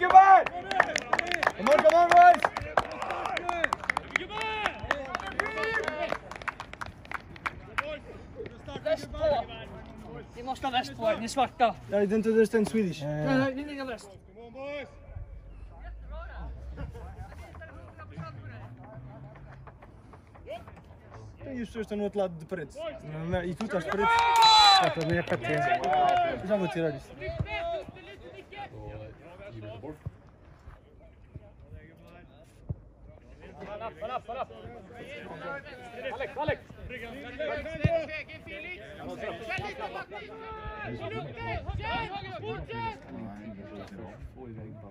aqui, vai! Vamos, vamos, vamos! back! Come on, come on, boys! They must have this boy, this worked up. I didn't understand Swedish. Yeah. No, no, you need a list. Come on, boys! E os pessoas estão no outro lado de paredes. E tu estás de paredes? Ah, também é patente. Já vou tirar isso. Fan upp, fan upp! Alex, Alex!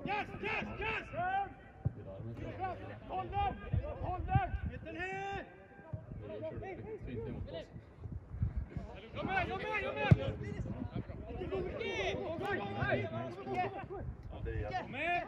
Yes, yes, yes! Håll den! Håll den! Get den här! Jag med, jag med, jag med! Kom med!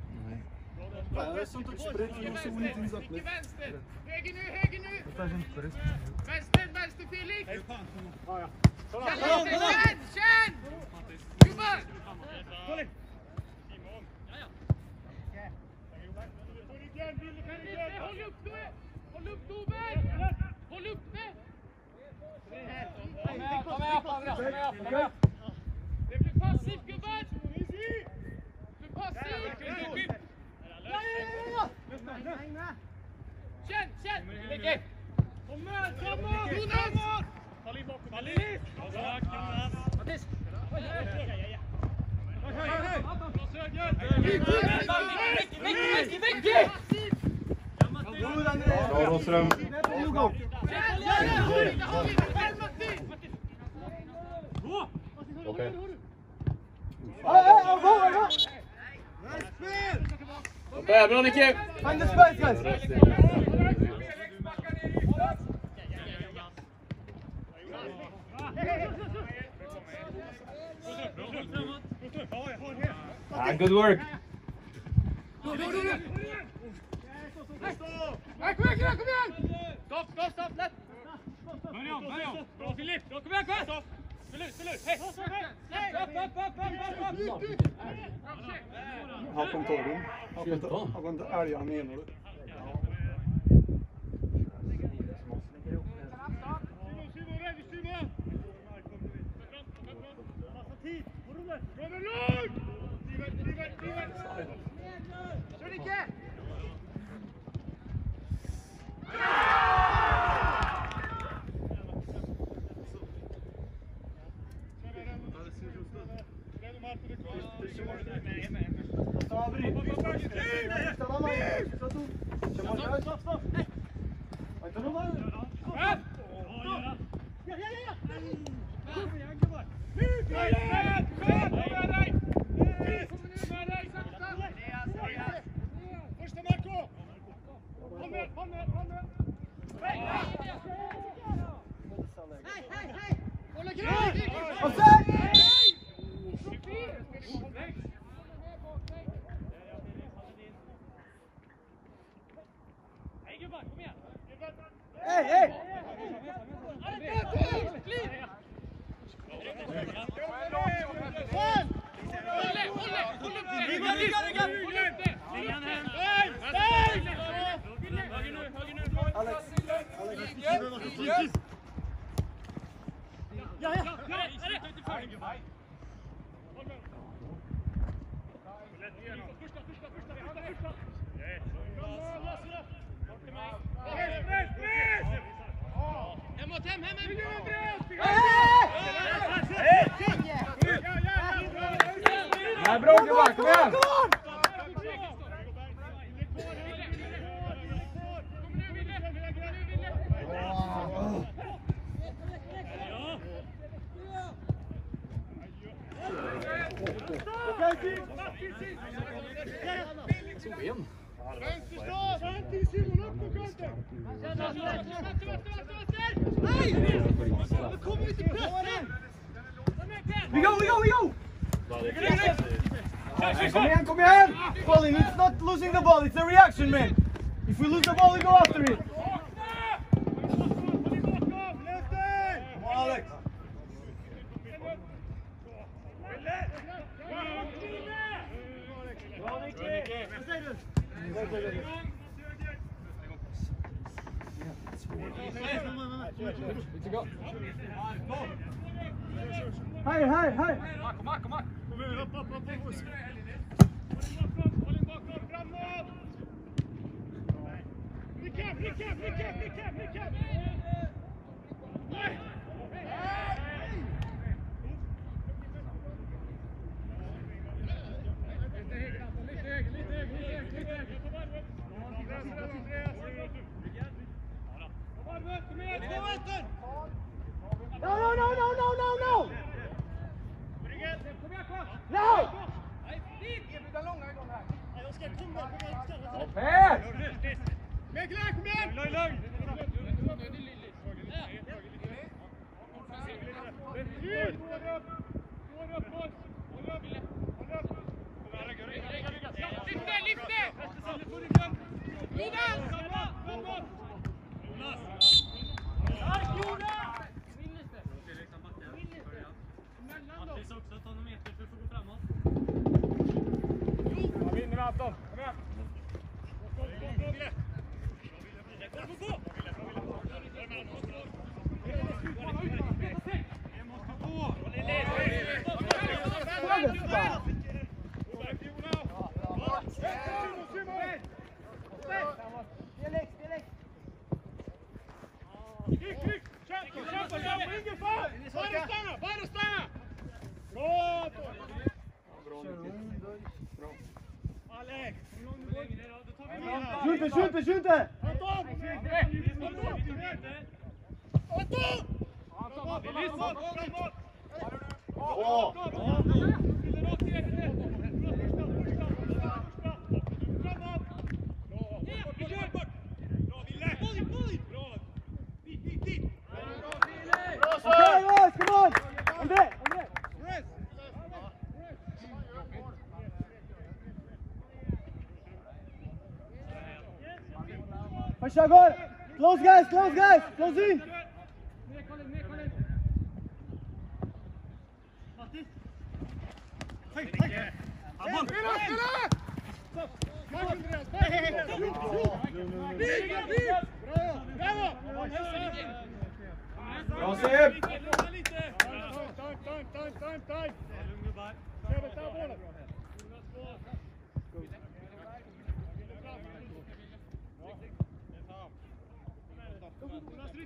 Vänster! Höger nu, höger nu! Vänster, vänster Felix! Känn, känn, känn! Gubbar! Håll upp det! Håll upp Doberg! Håll upp! Det Kom maar, kom maar, Jonas! Khalil, Wat is? Ja, ja, ja. Ja, Rotterdam. Oké. Oké, nog een keer. Aan de spijt, guys. Good work. Kom igen, kom igen, kom igen! Stopp, stopp, stopp, lätt! Börja om, börja om! Bra Filip! Kom igen, kom igen! Spela ut, spela ut! Hej! Upp, upp, upp, upp, upp, upp! Hakon Torun. Hakon Hakon Älgar menar du? Simon, rädd, Simon! Massa tid! Sobre! Está lá, mano! Está tudo! Chamou já? We go, we go, we go! Kom igen, kom igen! Colin, it's not losing the ball, it's a reaction man. If we lose the ball, we go after it. Come on, Alex. Higher, higher, higher. Marco, Marco, Marco. Kom igen, upp, upp, upp. Håll in bakom, fram nu! Nicka, nicka, nicka, nicka, nicka! Per! Mekla, kom igen! Lugn, lugn! Lyfte, lyfte! Jonas! Stark Jonas! Anton. Kom igjen. Bora, Stana! Bora, Stana! Pronto! Um, dois... Skjut det, skjut det, skjut det! Anton! Anton! Åh! Bra, Sören! Okej, boys, come on! André! Puxa agora. Close guys, close guys, close in. Josip! Time, time, time, time, time! Kjør, ta bollen!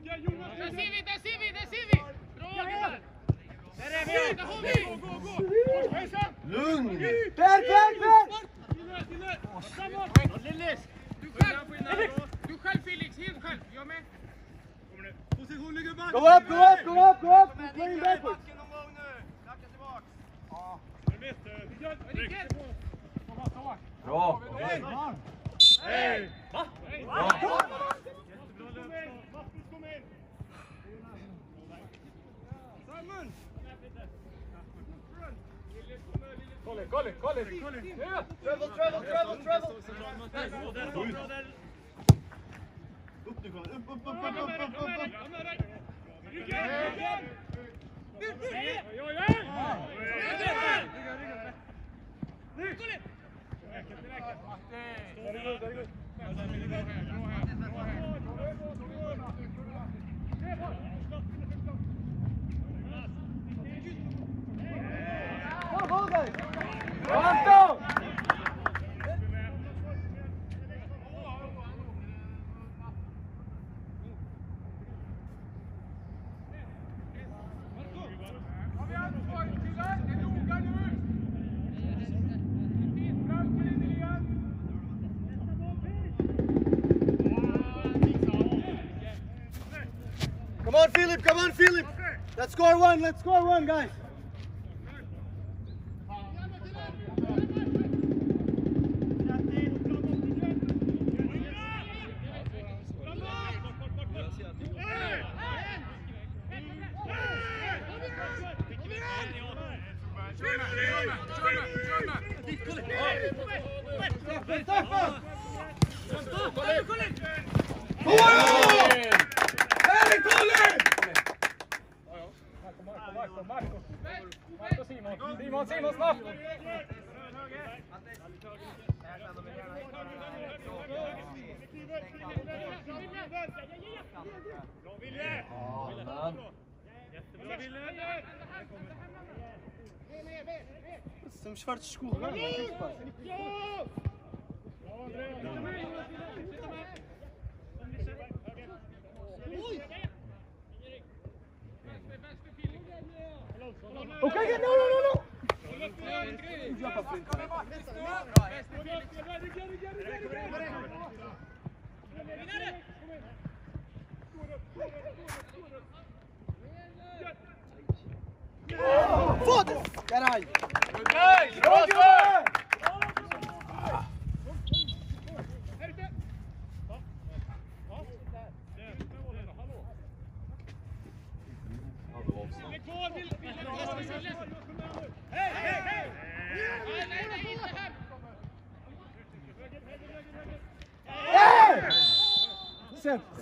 Där ser vi, där ser vi, där ser vi! Bra gubbar! Där är vi! Där har vi! Gå, gå, gå! Lugn! Per, Per, Per! Framåt! Lillis! Du själv! Du själv Felix, helt själv. Jag med. Go up, go up, go up, go up! We're playing backwards! Rickard! Bra! Colin, Colin, Colin, Colin. Travel, travel, travel, travel. Upp nu Colin, upp, upp, upp, upp, upp, upp, upp. Very good, very good. Come on, Philip, come on, Philip! Let's score one, let's score one, guys! Estamos fartos de escorregar, não é? O que é que? Ok, não, não, não, não! Para frente. Foda-se! Caralho!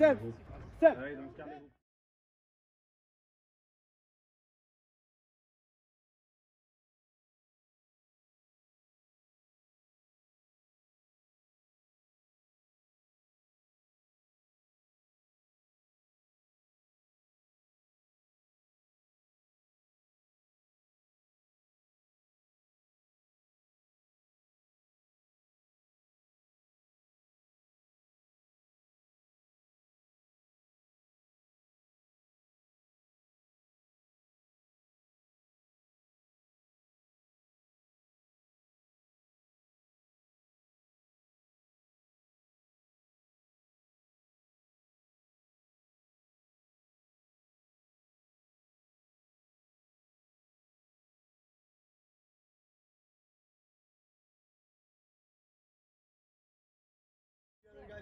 Seb, Sept.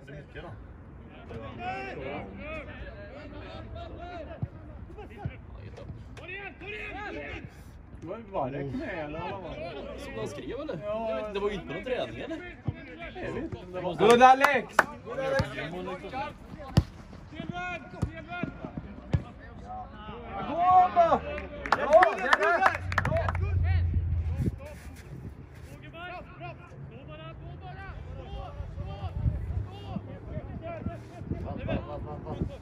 Seb! Det var ju bara knäna han var. Som de skrev eller? Inte, det var ju inte på någon träning eller? Jag vet inte det var Good Alex! Gå då! Ja, problem.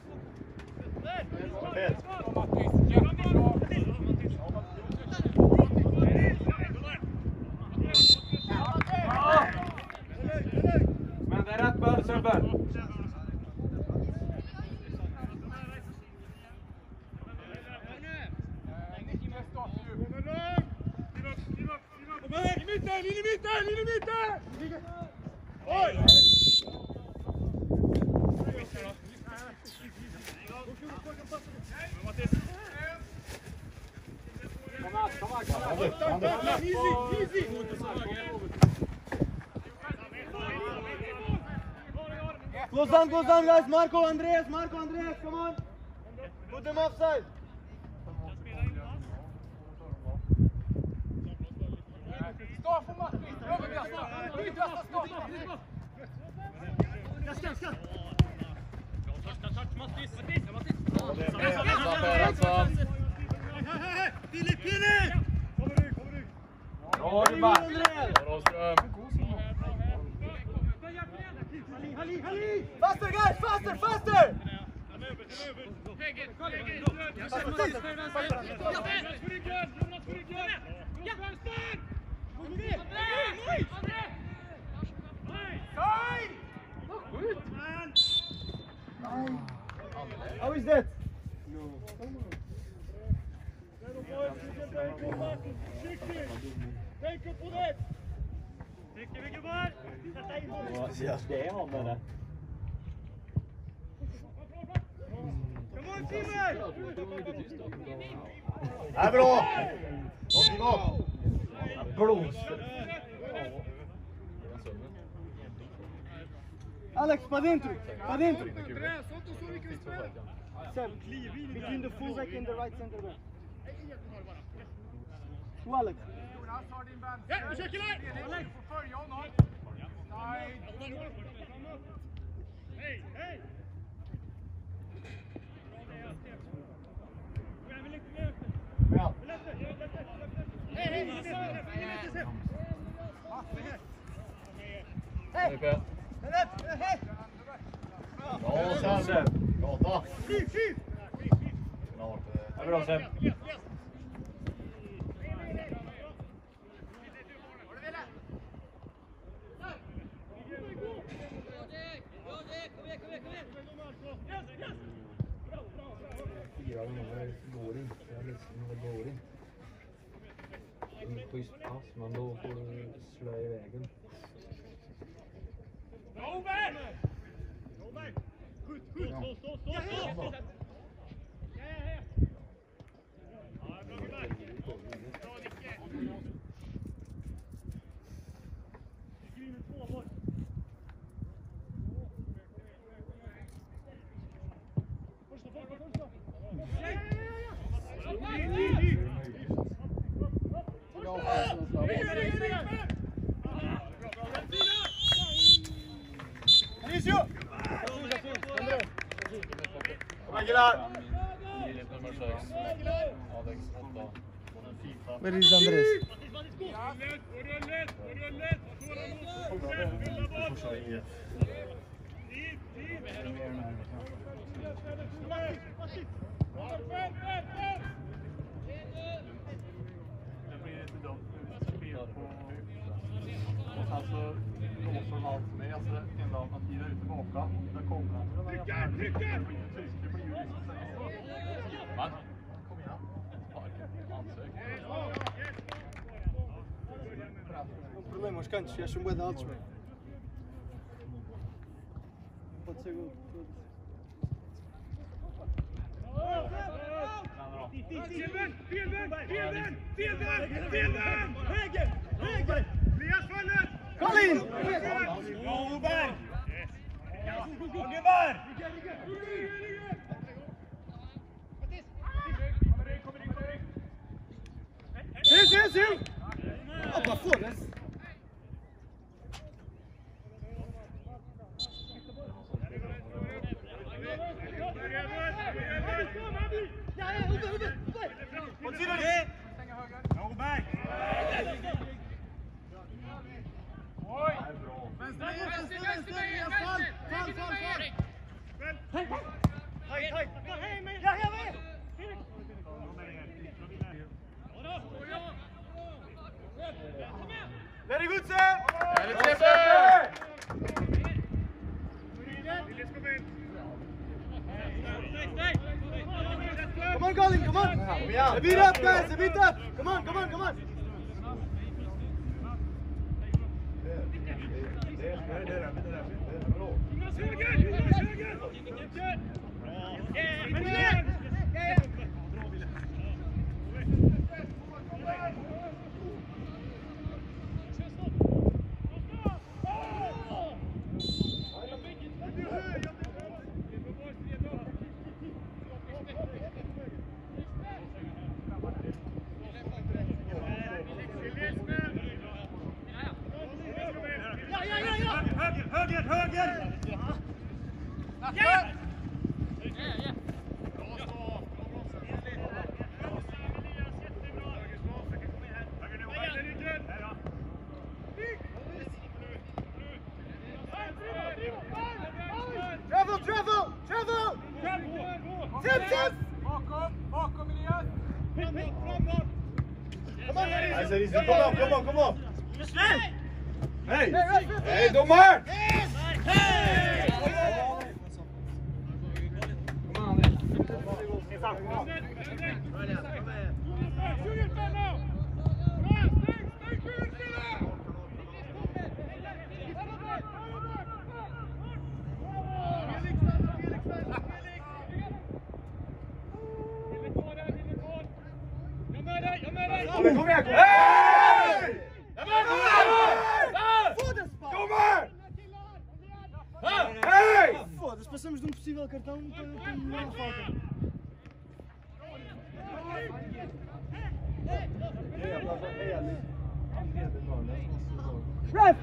Close down, close down guys! Marco, Andreas, Marco, Andreas, come on! Put them offside! Faster guys, faster, faster! How is that? No. Little boy, you get back, go back. Tänk upp på rätt! Trycker vi gubbar! Sätta in bollen! Det är om eller? Kom on Simon! Det är bra! Och igång! Blåser! Alex, pa dentro! Pa dentro! Sam, between the fullback and the right center back. To Alex. Där tar din vänster. får följa honom. Nej. Hej, hej! Bra. Hej, hej! Hej! Bra Sebbe! Gata! Snart. Bra Sebbe! Gånger går inte. Jag är ledsen, det går inte. Det är ett schysst pass, men då får du slå i vägen. Robert! Robert! Skjut, skjut! Stå, stå, stå, stå! Ja, ja, ja. Ja, bra gubbar. Bra Nicke! Skriv in två mål. Första, första, första! Ja, ja, ja, ja! Ny, ny, ny! Ligger, ligger, ligger! Bra, bra, bra! Alicio! Kom igen killar! Filip nummer sex. Alex åtta. Where is Andres? Rullet, och rullet, och rullet! Tålamod, rulla boll! Tid, tid! Fem, fem, fem! Det blir lite dumt nu. Spel på... Och sen så låser de allt med. Alltså det enda alternativet är tillbaka. Där kommer han. Trycker, trycker! Det blir ju liksom cantos, já são bué altos, mano. Pode ser gol. Colin! Go, Uber! Go, Uber! Sim, sim, sim! Opa, foda-se! Hold back. Yeah! Ref!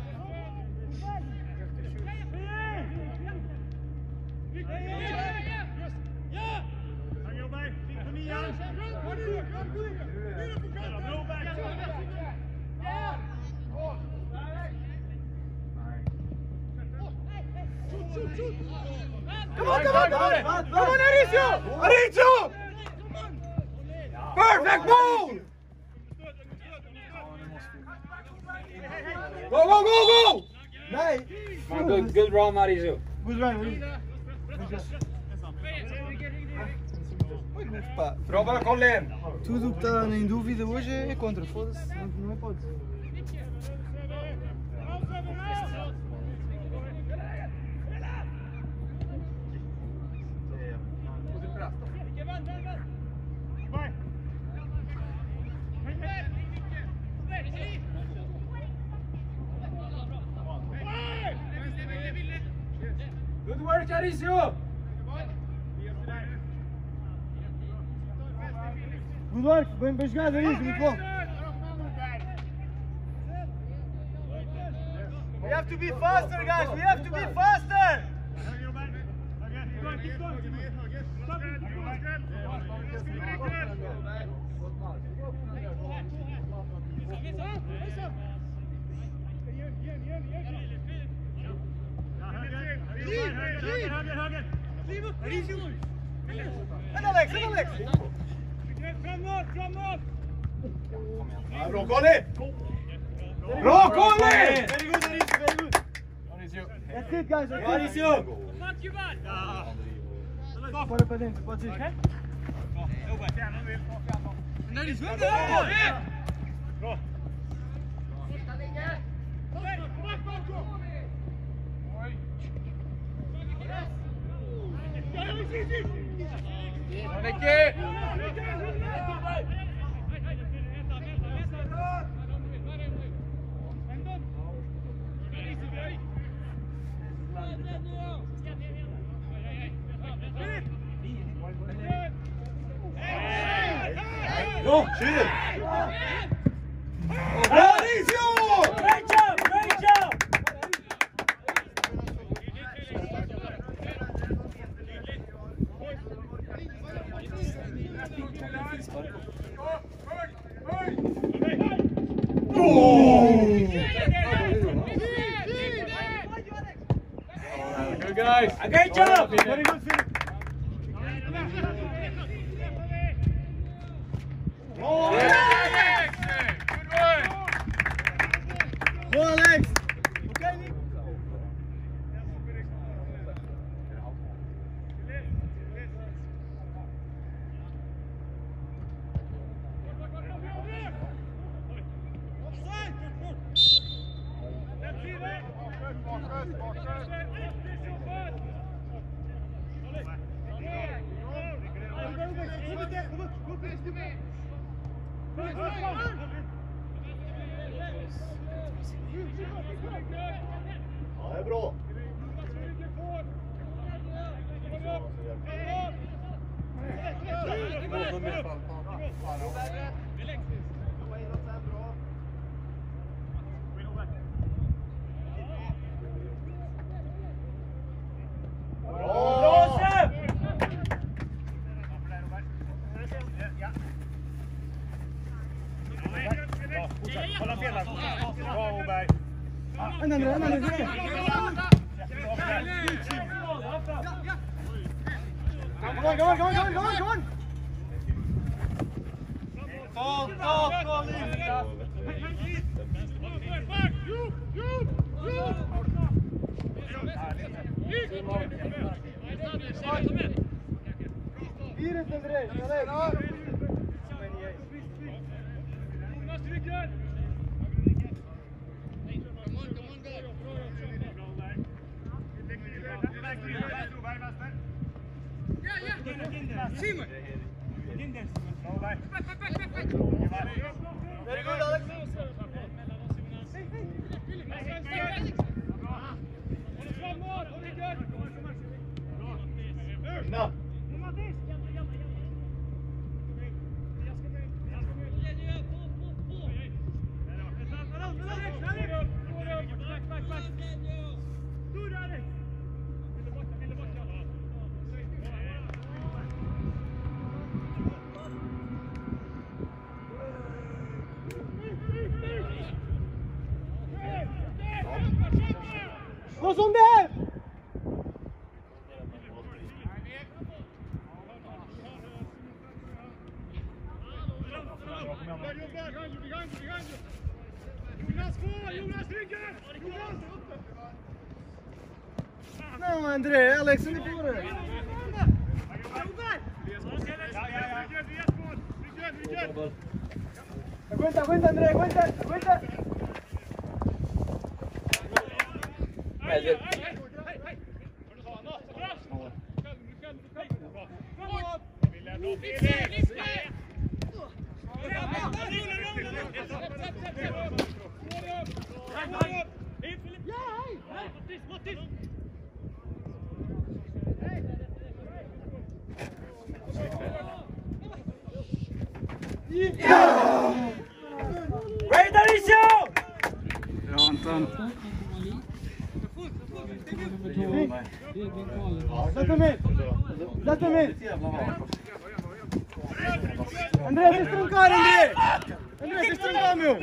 Come on, come on, come on! Come on, Mauricio! Gudrun Marizu. Gudrun. Prova Collen. Tudo o que está em dúvida hoje é contra, foda-se, não é pode. Good work, Mauricio! Good work, bem, jogado, muito bom. We have to be faster, guys! We have to be faster! guys. Okay. Mauricio! Bora pra dentro, pode ir. Vai! No, Vai! good. Vai! go. Vai! Go. Vai! Go. 走，使。Let's go. on! Goal, goal, goal, Back, you, you, you! Idete, Andrej, daleko! Nas vidjeti! Enough. Kazandı. Exatamente! Exatamente! André, vem trancar, André! André, vem trancar, meu!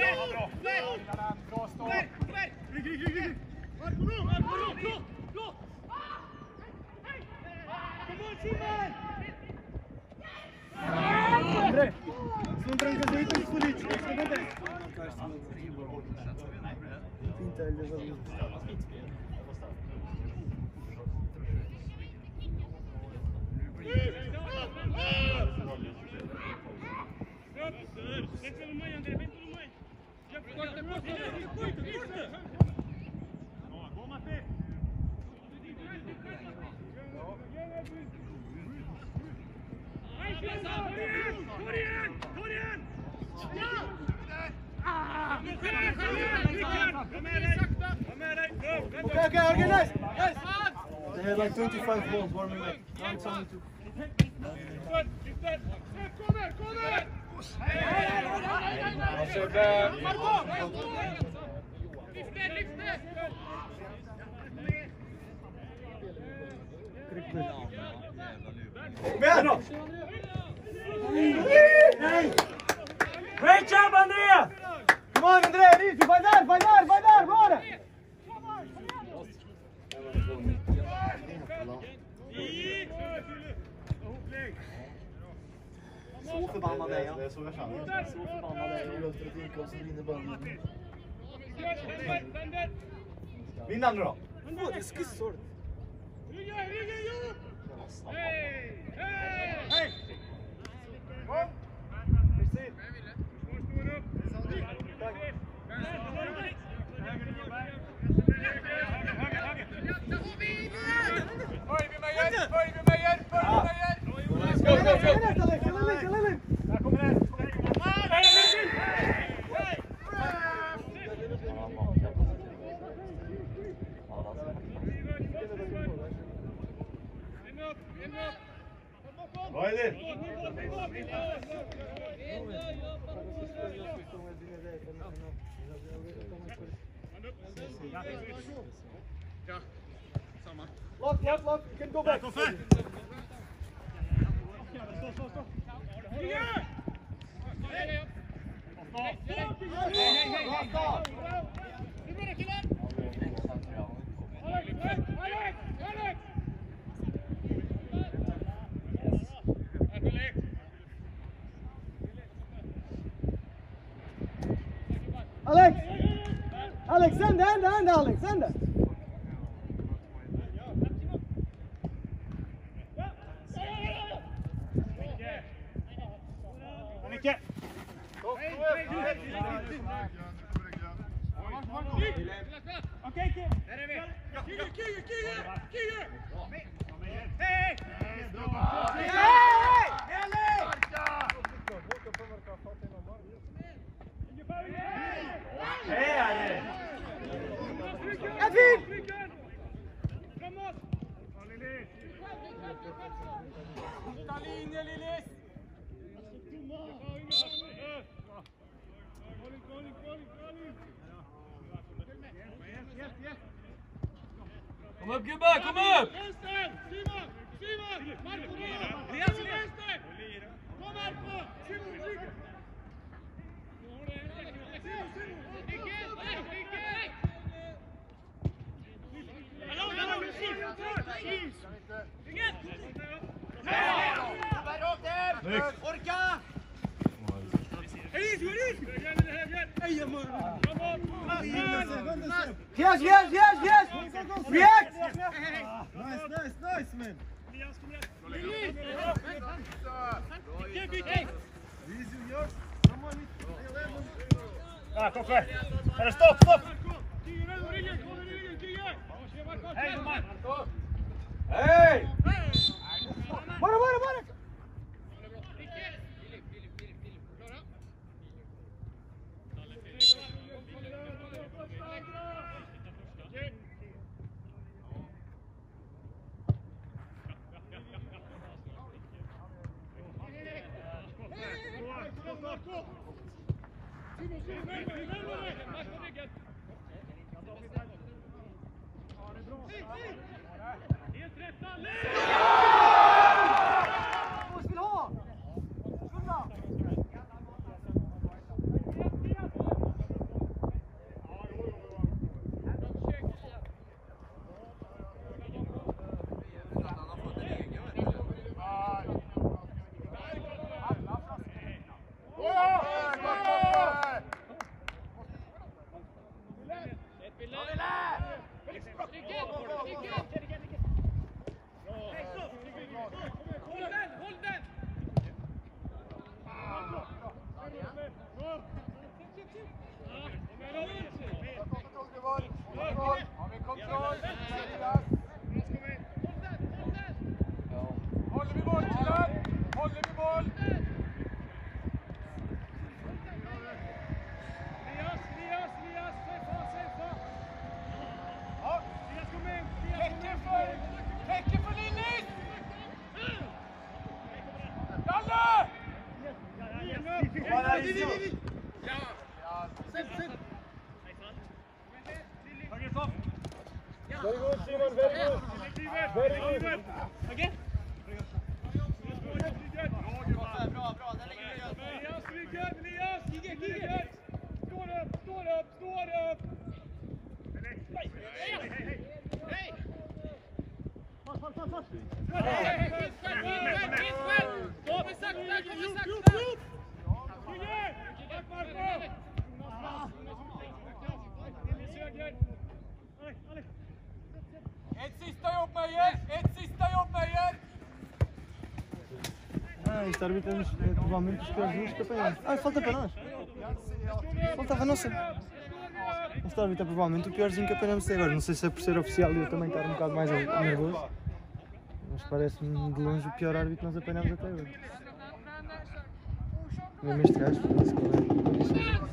Andrei, se não trancas aí, estamos fodidos. O que acontece? Inter nie zrobił. Torian! Torian! Torian! Okay, okay, organize! Guys! They had like 25 balls warming up. Now it's only two. Great job Andrea! Come on André, Risi, vai dar, vai dar, vai dar, bora! Så förbannad är jag. Det är så jag känner. Så förbannad är jag. Efter ett inkomst så vinner bara Vinna nu då! Åh, det är skissor! Alex, go, go, go. Nerede alıyor? П'ять! Найс, найс, найс, мен! Easy, yours. Come on, Levon. Ah, okay. Stop. Árbitro é provavelmente os piores dos campeões. Ah, falta para nós. Faltava nossa. Este árbitro é provavelmente o piorzinho que apanhamos até agora. Não sei se é por ser oficial e eu também estar um bocado mais nervoso. Mas parece-me de longe o pior árbitro que nós apanhamos até agora. Mesmo este gajo, parece que é.